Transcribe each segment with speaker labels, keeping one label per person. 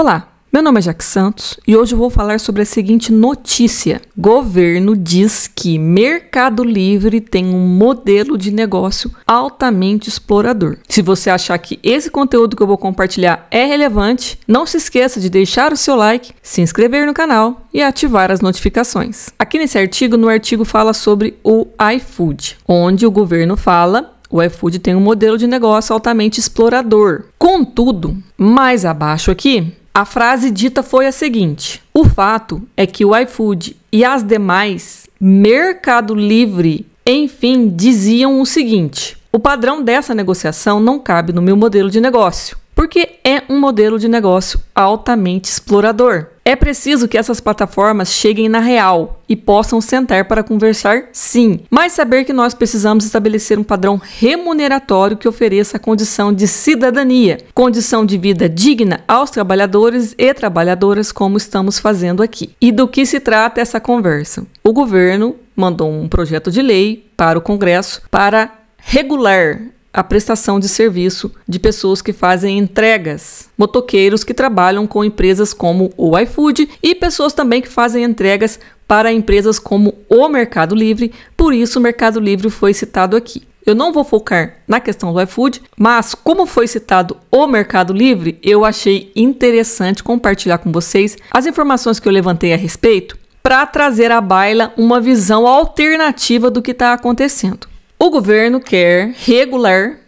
Speaker 1: Olá, meu nome é Jack Santos e hoje eu vou falar sobre a seguinte notícia: governo diz que Mercado Livre tem um modelo de negócio altamente explorador. Se você achar que esse conteúdo que eu vou compartilhar é relevante, não se esqueça de deixar o seu like, se inscrever no canal e ativar as notificações. Aqui nesse artigo, no artigo fala sobre o iFood, onde o governo fala o iFood tem um modelo de negócio altamente explorador. Contudo, mais abaixo aqui, a frase dita foi a seguinte: O fato é que o iFood e as demais Mercado Livre, enfim, diziam o seguinte: o padrão dessa negociação não cabe no meu modelo de negócio porque é um modelo de negócio altamente explorador. É preciso que essas plataformas cheguem na real e possam sentar para conversar, sim, mas saber que nós precisamos estabelecer um padrão remuneratório que ofereça a condição de cidadania, condição de vida digna aos trabalhadores e trabalhadoras, como estamos fazendo aqui. E do que se trata essa conversa? O governo mandou um projeto de lei para o Congresso para regular a prestação de serviço de pessoas que fazem entregas, motoqueiros que trabalham com empresas como o iFood e pessoas também que fazem entregas para empresas como o Mercado Livre, por isso o Mercado Livre foi citado aqui. Eu não vou focar na questão do iFood, mas como foi citado o Mercado Livre, eu achei interessante compartilhar com vocês as informações que eu levantei a respeito para trazer à baila uma visão alternativa do que está acontecendo. O governo quer regular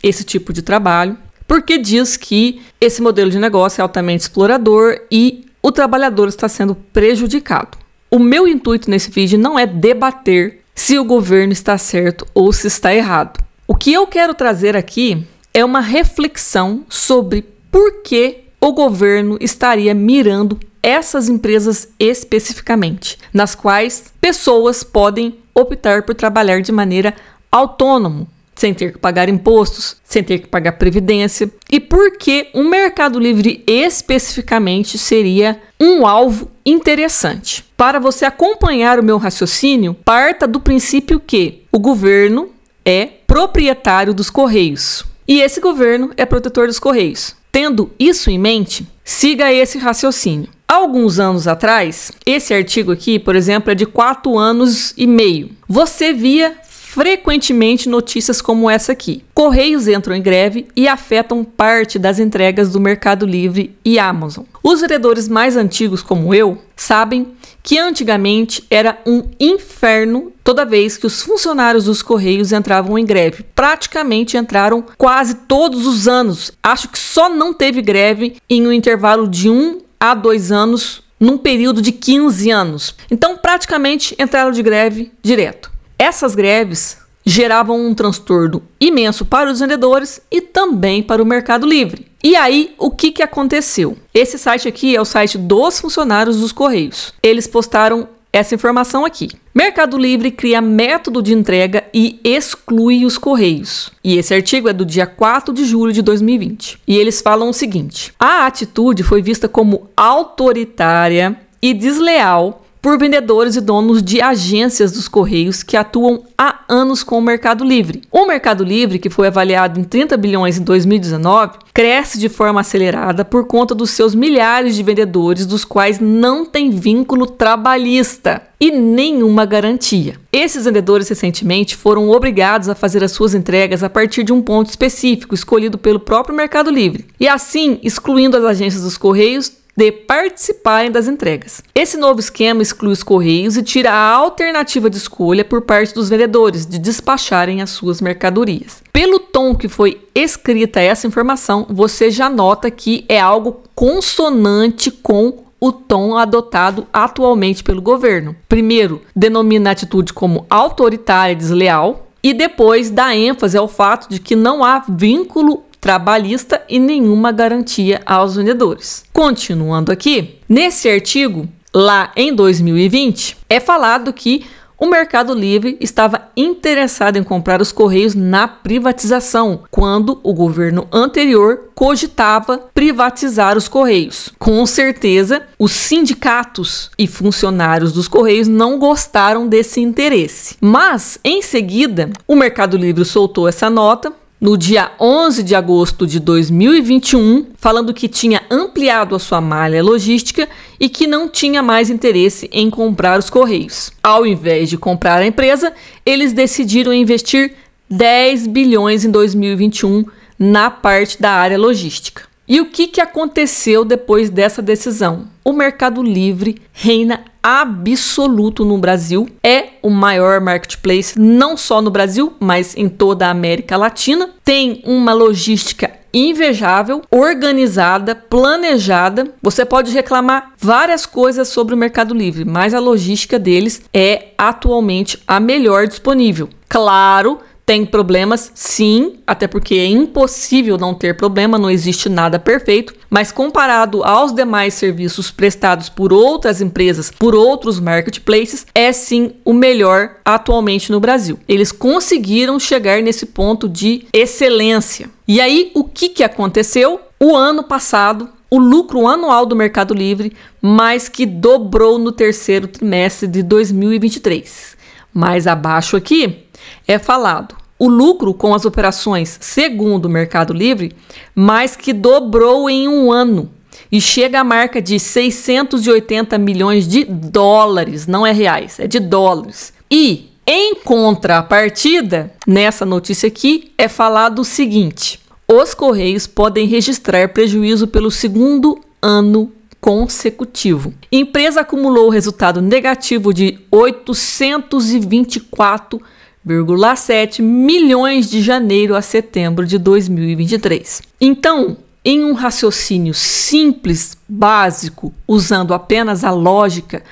Speaker 1: esse tipo de trabalho porque diz que esse modelo de negócio é altamente explorador e o trabalhador está sendo prejudicado. O meu intuito nesse vídeo não é debater se o governo está certo ou se está errado. O que eu quero trazer aqui é uma reflexão sobre por que o governo estaria mirando essas empresas especificamente, nas quais pessoas podem optar por trabalhar de maneira autônomo, sem ter que pagar impostos, sem ter que pagar previdência. E por que o Mercado Livre especificamente seria um alvo interessante? Para você acompanhar o meu raciocínio, parta do princípio que o governo é proprietário dos Correios e esse governo é protetor dos Correios. Tendo isso em mente, siga esse raciocínio. Alguns anos atrás, esse artigo aqui, por exemplo, é de 4 anos e meio. Você via frequentemente notícias como essa aqui. Correios entram em greve e afetam parte das entregas do Mercado Livre e Amazon. Os vendedores mais antigos, como eu, sabem que antigamente era um inferno toda vez que os funcionários dos Correios entravam em greve. Praticamente entraram quase todos os anos. Acho que só não teve greve em um intervalo de um a dois anos num período de 15 anos. Então, praticamente entraram de greve direto. Essas greves geravam um transtorno imenso para os vendedores e também para o Mercado Livre. E aí, o que, que aconteceu? Esse site aqui é o site dos funcionários dos Correios. Eles postaram essa informação aqui. Mercado Livre cria método de entrega e exclui os Correios. E esse artigo é do dia 4 de julho de 2020. E eles falam o seguinte: a atitude foi vista como autoritária e desleal por vendedores e donos de agências dos Correios que atuam há anos com o Mercado Livre. O Mercado Livre, que foi avaliado em 30 bilhões em 2019, cresce de forma acelerada por conta dos seus milhares de vendedores, dos quais não tem vínculo trabalhista e nenhuma garantia. Esses vendedores recentemente foram obrigados a fazer as suas entregas a partir de um ponto específico escolhido pelo próprio Mercado Livre, e assim excluindo as agências dos Correios de participarem das entregas. Esse novo esquema exclui os correios e tira a alternativa de escolha por parte dos vendedores de despacharem as suas mercadorias. Pelo tom que foi escrita essa informação, você já nota que é algo consonante com o tom adotado atualmente pelo governo. Primeiro, denomina a atitude como autoritária e desleal, e depois dá ênfase ao fato de que não há vínculo trabalhista e nenhuma garantia aos vendedores. Continuando aqui, nesse artigo, lá em 2020, é falado que o Mercado Livre estava interessado em comprar os Correios na privatização, quando o governo anterior cogitava privatizar os Correios. Com certeza, os sindicatos e funcionários dos Correios não gostaram desse interesse. Mas, em seguida, o Mercado Livre soltou essa nota no dia 11 de agosto de 2021, falando que tinha ampliado a sua malha logística e que não tinha mais interesse em comprar os Correios. Ao invés de comprar a empresa, eles decidiram investir 10 bilhões em 2021 na parte da área logística. E o que, que aconteceu depois dessa decisão? O Mercado Livre reina absoluto no Brasil, é o maior marketplace não só no Brasil, mas em toda a América Latina. Tem uma logística invejável, organizada, planejada. Você pode reclamar várias coisas sobre o Mercado Livre, mas a logística deles é atualmente a melhor disponível. Claro, tem problemas, sim, até porque é impossível não ter problema, não existe nada perfeito, mas comparado aos demais serviços prestados por outras empresas, por outros marketplaces, é sim o melhor atualmente no Brasil. Eles conseguiram chegar nesse ponto de excelência. E aí, o que, que aconteceu? O ano passado, o lucro anual do Mercado Livre mais que dobrou no terceiro trimestre de 2023. Mais abaixo aqui, é falado. O lucro com as operações, segundo o Mercado Livre, mais que dobrou em um ano e chega à marca de 680 milhões de dólares, não é reais, é de dólares. E em contrapartida, nessa notícia aqui é falado o seguinte: os Correios podem registrar prejuízo pelo segundo ano consecutivo. Empresa acumulou resultado negativo de 824 1,7 milhões de janeiro a setembro de 2023. Então, em um raciocínio simples, básico, usando apenas a lógica,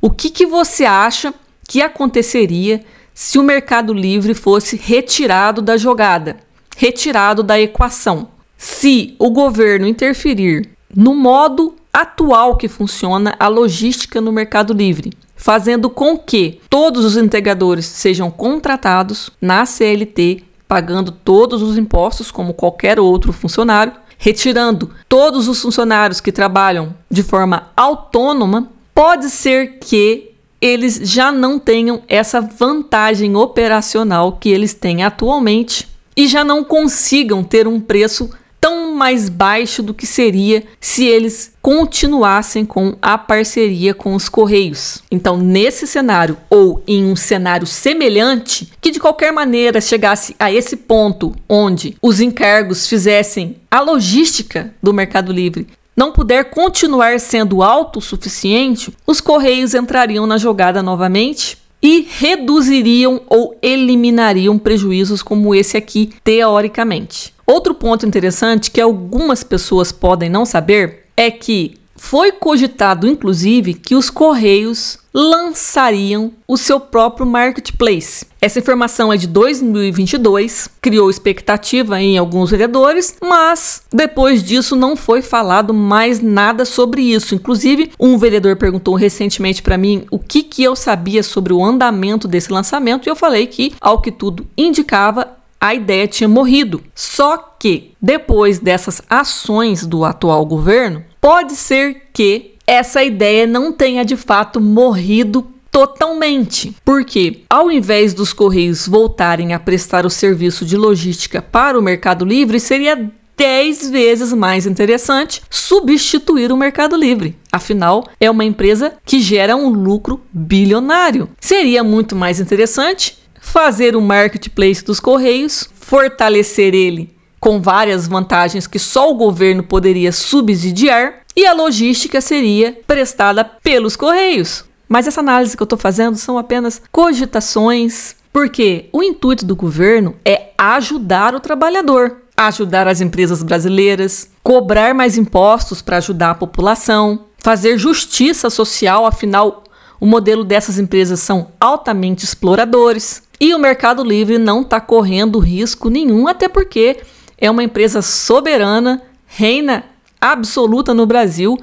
Speaker 1: o que, que você acha que aconteceria se o Mercado Livre fosse retirado da jogada, retirado da equação? Se o governo interferir no modo atual que funciona a logística no Mercado Livre, fazendo com que todos os integradores sejam contratados na CLT, pagando todos os impostos como qualquer outro funcionário, retirando todos os funcionários que trabalham de forma autônoma, pode ser que eles já não tenham essa vantagem operacional que eles têm atualmente e já não consigam ter um preço tão mais baixo do que seria se eles continuassem com a parceria com os Correios. Então, nesse cenário ou em um cenário semelhante, que de qualquer maneira chegasse a esse ponto onde os encargos fizessem a logística do Mercado Livre não puder continuar sendo autossuficiente, os Correios entrariam na jogada novamente e reduziriam ou eliminariam prejuízos como esse aqui, teoricamente. Outro ponto interessante que algumas pessoas podem não saber é que foi cogitado, inclusive, que os Correios lançariam o seu próprio marketplace. Essa informação é de 2022, criou expectativa em alguns vereadores, mas depois disso não foi falado mais nada sobre isso. Inclusive, um vereador perguntou recentemente para mim o que, que eu sabia sobre o andamento desse lançamento e eu falei que, ao que tudo indicava, a ideia tinha morrido. Só que, depois dessas ações do atual governo, pode ser que essa ideia não tenha de fato morrido totalmente. Porque, ao invés dos Correios voltarem a prestar o serviço de logística para o Mercado Livre, seria 10 vezes mais interessante substituir o Mercado Livre. Afinal, é uma empresa que gera um lucro bilionário. Seria muito mais interessante fazer o marketplace dos Correios, fortalecer ele com várias vantagens que só o governo poderia subsidiar e a logística seria prestada pelos Correios. Mas essa análise que eu estou fazendo são apenas cogitações, porque o intuito do governo é ajudar o trabalhador, ajudar as empresas brasileiras, cobrar mais impostos para ajudar a população, fazer justiça social, afinal, o modelo dessas empresas são altamente exploradores. E o Mercado Livre não está correndo risco nenhum, até porque é uma empresa soberana, reina absoluta no Brasil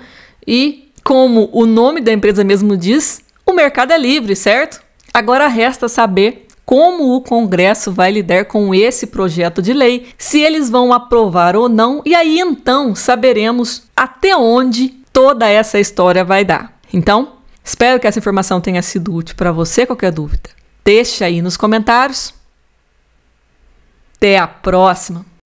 Speaker 1: e, como o nome da empresa mesmo diz, o mercado é livre, certo? Agora resta saber como o Congresso vai lidar com esse projeto de lei, se eles vão aprovar ou não, e aí então saberemos até onde toda essa história vai dar. Então, espero que essa informação tenha sido útil para você. Qualquer dúvida, Deixa aí nos comentários. Até a próxima!